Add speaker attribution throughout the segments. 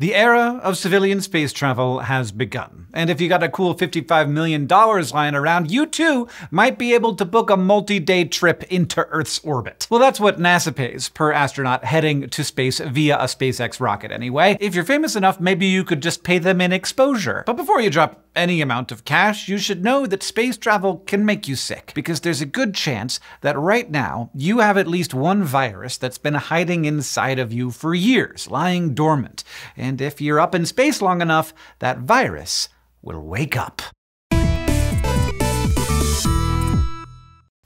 Speaker 1: The era of civilian space travel has begun. And if you got a cool $55 million lying around, you too might be able to book a multi-day trip into Earth's orbit. Well, that's what NASA pays per astronaut heading to space via a SpaceX rocket anyway. If you're famous enough, maybe you could just pay them in exposure. But before you drop any amount of cash, you should know that space travel can make you sick, because there's a good chance that right now you have at least one virus that's been hiding inside of you for years, lying dormant. And if you're up in space long enough, that virus will wake up.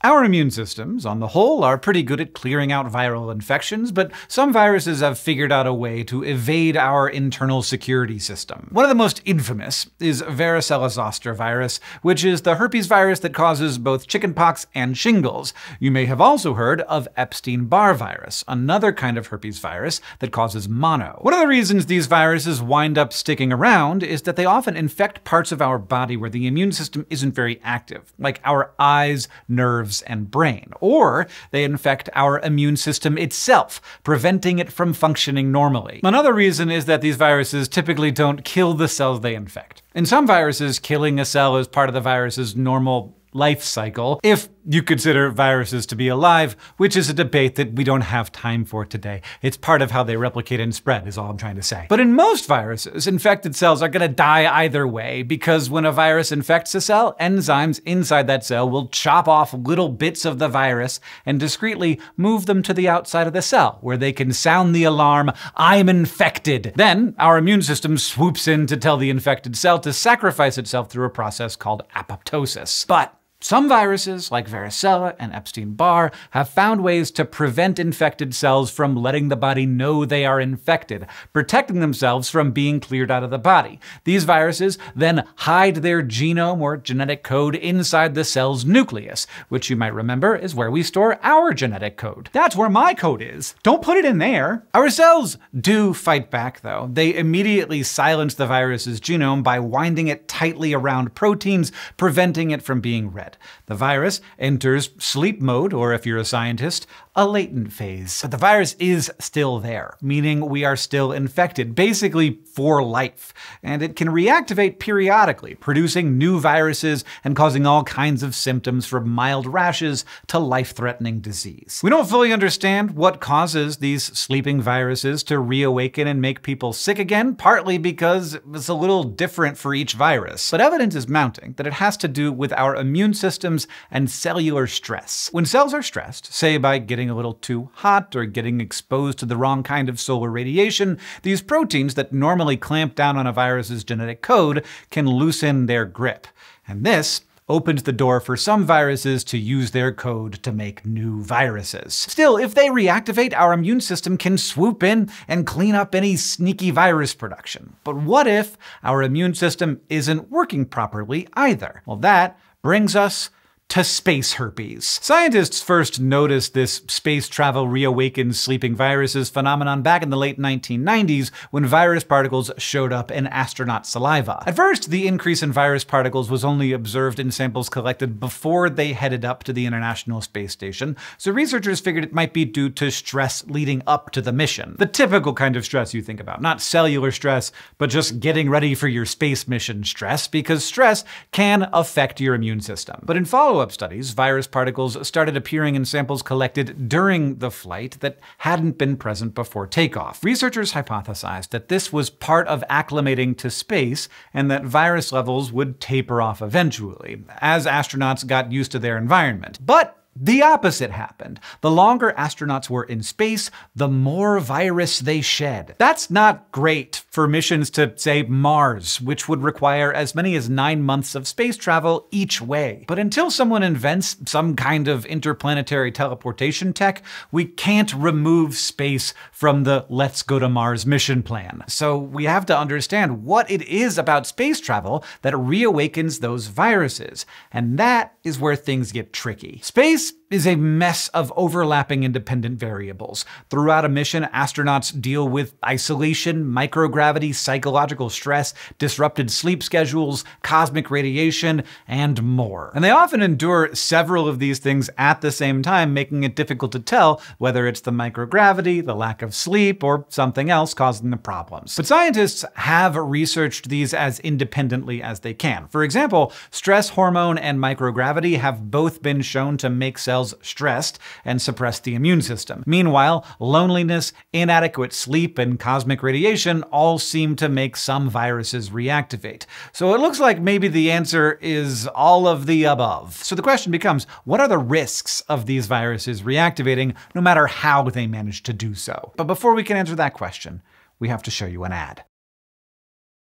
Speaker 1: Our immune systems, on the whole, are pretty good at clearing out viral infections, but some viruses have figured out a way to evade our internal security system. One of the most infamous is varicella zoster virus, which is the herpes virus that causes both chickenpox and shingles. You may have also heard of Epstein-Barr virus, another kind of herpes virus that causes mono. One of the reasons these viruses wind up sticking around is that they often infect parts of our body where the immune system isn't very active, like our eyes, nerves, nerves and brain. Or they infect our immune system itself, preventing it from functioning normally. Another reason is that these viruses typically don't kill the cells they infect. In some viruses, killing a cell is part of the virus's normal life cycle, if you consider viruses to be alive, which is a debate that we don't have time for today. It's part of how they replicate and spread, is all I'm trying to say. But in most viruses, infected cells are gonna die either way, because when a virus infects a cell, enzymes inside that cell will chop off little bits of the virus and discreetly move them to the outside of the cell, where they can sound the alarm, I'm infected. Then, our immune system swoops in to tell the infected cell to sacrifice itself through a process called apoptosis. But some viruses, like varicella and Epstein-Barr, have found ways to prevent infected cells from letting the body know they are infected, protecting themselves from being cleared out of the body. These viruses then hide their genome or genetic code inside the cell's nucleus, which you might remember is where we store our genetic code. That's where my code is. Don't put it in there. Our cells do fight back, though. They immediately silence the virus's genome by winding it tightly around proteins, preventing it from being read. The virus enters sleep mode, or if you're a scientist, a latent phase. But the virus is still there, meaning we are still infected, basically for life. And it can reactivate periodically, producing new viruses and causing all kinds of symptoms from mild rashes to life-threatening disease. We don't fully understand what causes these sleeping viruses to reawaken and make people sick again, partly because it's a little different for each virus. But evidence is mounting that it has to do with our immune systems and cellular stress. When cells are stressed, say by getting a little too hot or getting exposed to the wrong kind of solar radiation, these proteins that normally clamp down on a virus's genetic code can loosen their grip. And this opens the door for some viruses to use their code to make new viruses. Still, if they reactivate, our immune system can swoop in and clean up any sneaky virus production. But what if our immune system isn't working properly either? Well, that brings us to space herpes. Scientists first noticed this space travel reawakened sleeping viruses phenomenon back in the late 1990s when virus particles showed up in astronaut saliva. At first, the increase in virus particles was only observed in samples collected before they headed up to the International Space Station, so researchers figured it might be due to stress leading up to the mission. The typical kind of stress you think about, not cellular stress, but just getting ready for your space mission stress, because stress can affect your immune system. But in follow follow-up studies, virus particles started appearing in samples collected during the flight that hadn't been present before takeoff. Researchers hypothesized that this was part of acclimating to space and that virus levels would taper off eventually, as astronauts got used to their environment. But the opposite happened. The longer astronauts were in space, the more virus they shed. That's not great for missions to, say, Mars, which would require as many as nine months of space travel each way. But until someone invents some kind of interplanetary teleportation tech, we can't remove space from the Let's Go to Mars mission plan. So we have to understand what it is about space travel that reawakens those viruses. And that is where things get tricky. Space this is a mess of overlapping independent variables. Throughout a mission, astronauts deal with isolation, microgravity, psychological stress, disrupted sleep schedules, cosmic radiation, and more. And they often endure several of these things at the same time, making it difficult to tell whether it's the microgravity, the lack of sleep, or something else causing the problems. But scientists have researched these as independently as they can. For example, stress hormone and microgravity have both been shown to make cells stressed and suppress the immune system. Meanwhile, loneliness, inadequate sleep, and cosmic radiation all seem to make some viruses reactivate. So it looks like maybe the answer is all of the above. So the question becomes, what are the risks of these viruses reactivating, no matter how they manage to do so? But before we can answer that question, we have to show you an ad.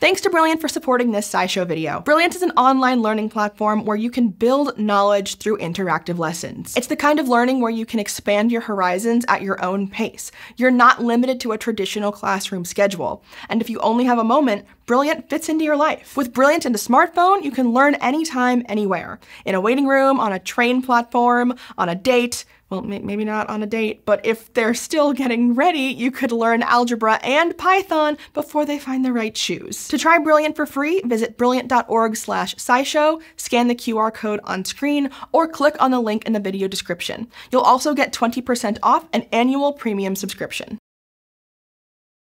Speaker 2: Thanks to Brilliant for supporting this SciShow video. Brilliant is an online learning platform where you can build knowledge through interactive lessons. It's the kind of learning where you can expand your horizons at your own pace. You're not limited to a traditional classroom schedule. And if you only have a moment, Brilliant fits into your life. With Brilliant and a smartphone, you can learn anytime, anywhere. In a waiting room, on a train platform, on a date, well, maybe not on a date, but if they're still getting ready, you could learn algebra and Python before they find the right shoes. To try Brilliant for free, visit brilliant.org slash scishow, scan the QR code on screen, or click on the link in the video description. You'll also get 20% off an annual premium subscription.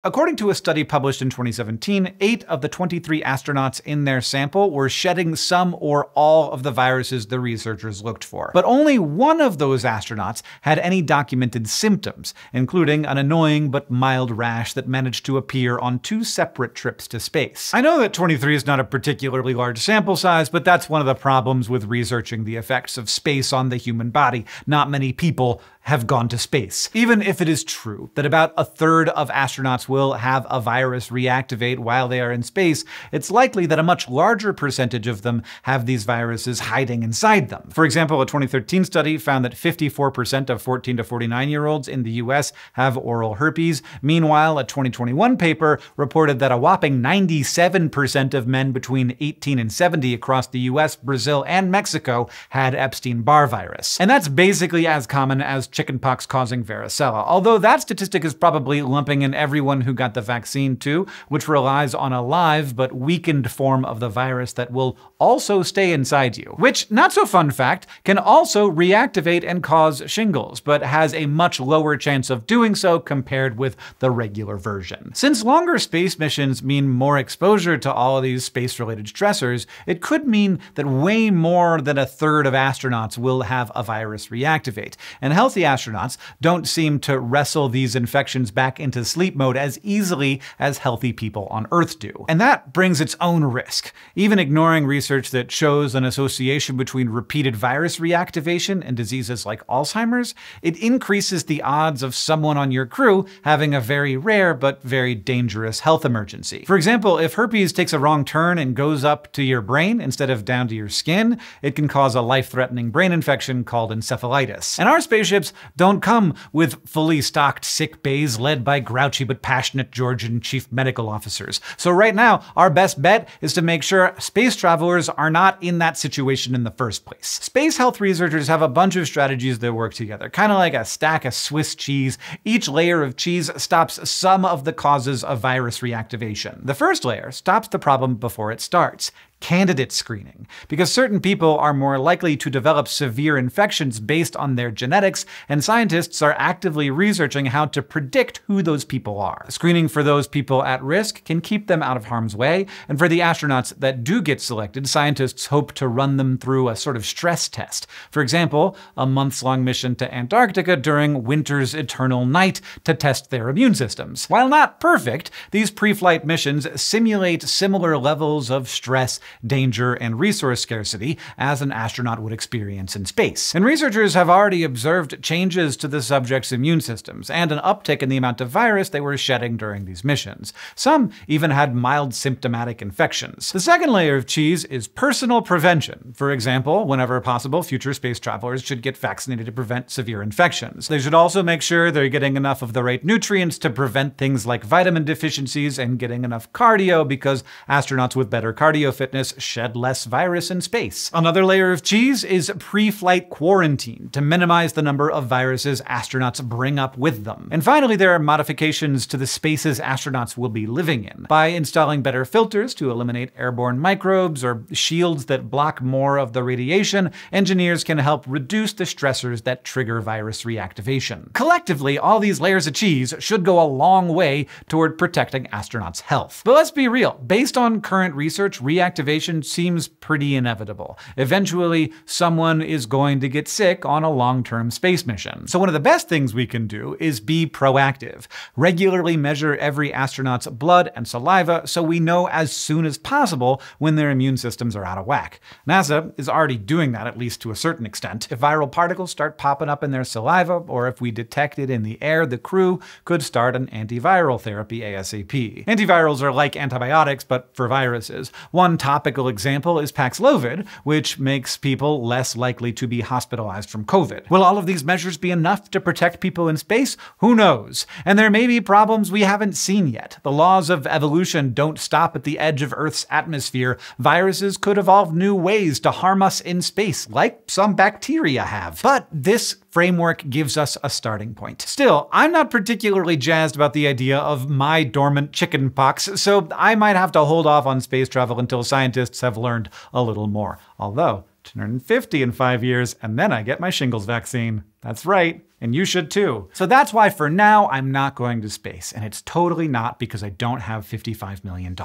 Speaker 1: According to a study published in 2017, 8 of the 23 astronauts in their sample were shedding some or all of the viruses the researchers looked for. But only one of those astronauts had any documented symptoms, including an annoying but mild rash that managed to appear on two separate trips to space. I know that 23 is not a particularly large sample size, but that's one of the problems with researching the effects of space on the human body. Not many people have gone to space. Even if it is true that about a third of astronauts will have a virus reactivate while they are in space, it's likely that a much larger percentage of them have these viruses hiding inside them. For example, a 2013 study found that 54% of 14 to 49 year olds in the US have oral herpes. Meanwhile, a 2021 paper reported that a whopping 97% of men between 18 and 70 across the US, Brazil, and Mexico had Epstein-Barr virus. And that's basically as common as chickenpox causing varicella, although that statistic is probably lumping in everyone who got the vaccine too, which relies on a live but weakened form of the virus that will also stay inside you. Which, not so fun fact, can also reactivate and cause shingles, but has a much lower chance of doing so compared with the regular version. Since longer space missions mean more exposure to all of these space-related stressors, it could mean that way more than a third of astronauts will have a virus reactivate. And healthy astronauts don't seem to wrestle these infections back into sleep mode as easily as healthy people on Earth do. And that brings its own risk. Even ignoring research that shows an association between repeated virus reactivation and diseases like Alzheimer's, it increases the odds of someone on your crew having a very rare but very dangerous health emergency. For example, if herpes takes a wrong turn and goes up to your brain instead of down to your skin, it can cause a life-threatening brain infection called encephalitis. And our spaceships don't come with fully stocked sick bays led by grouchy but passionate Georgian chief medical officers. So right now, our best bet is to make sure space travelers are not in that situation in the first place. Space health researchers have a bunch of strategies that work together, kind of like a stack of Swiss cheese. Each layer of cheese stops some of the causes of virus reactivation. The first layer stops the problem before it starts candidate screening, because certain people are more likely to develop severe infections based on their genetics, and scientists are actively researching how to predict who those people are. Screening for those people at risk can keep them out of harm's way, and for the astronauts that do get selected, scientists hope to run them through a sort of stress test. For example, a months-long mission to Antarctica during winter's eternal night to test their immune systems. While not perfect, these pre-flight missions simulate similar levels of stress danger, and resource scarcity as an astronaut would experience in space. And researchers have already observed changes to the subject's immune systems and an uptick in the amount of virus they were shedding during these missions. Some even had mild symptomatic infections. The second layer of cheese is personal prevention. For example, whenever possible, future space travelers should get vaccinated to prevent severe infections. They should also make sure they're getting enough of the right nutrients to prevent things like vitamin deficiencies and getting enough cardio because astronauts with better cardio fitness us shed less virus in space. Another layer of cheese is pre-flight quarantine to minimize the number of viruses astronauts bring up with them. And finally, there are modifications to the spaces astronauts will be living in. By installing better filters to eliminate airborne microbes or shields that block more of the radiation, engineers can help reduce the stressors that trigger virus reactivation. Collectively, all these layers of cheese should go a long way toward protecting astronauts' health. But let's be real, based on current research, reactivation seems pretty inevitable. Eventually, someone is going to get sick on a long-term space mission. So one of the best things we can do is be proactive. Regularly measure every astronaut's blood and saliva so we know as soon as possible when their immune systems are out of whack. NASA is already doing that, at least to a certain extent. If viral particles start popping up in their saliva, or if we detect it in the air, the crew could start an antiviral therapy ASAP. Antivirals are like antibiotics, but for viruses. One topical example is Paxlovid, which makes people less likely to be hospitalized from COVID. Will all of these measures be enough to protect people in space? Who knows? And there may be problems we haven't seen yet. The laws of evolution don't stop at the edge of Earth's atmosphere. Viruses could evolve new ways to harm us in space, like some bacteria have. But this framework gives us a starting point. Still, I'm not particularly jazzed about the idea of my dormant chicken pox, so I might have to hold off on space travel until scientists have learned a little more. Although, turn 50 in five years, and then I get my shingles vaccine. That's right, and you should too. So that's why for now, I'm not going to space, and it's totally not because I don't have $55 million.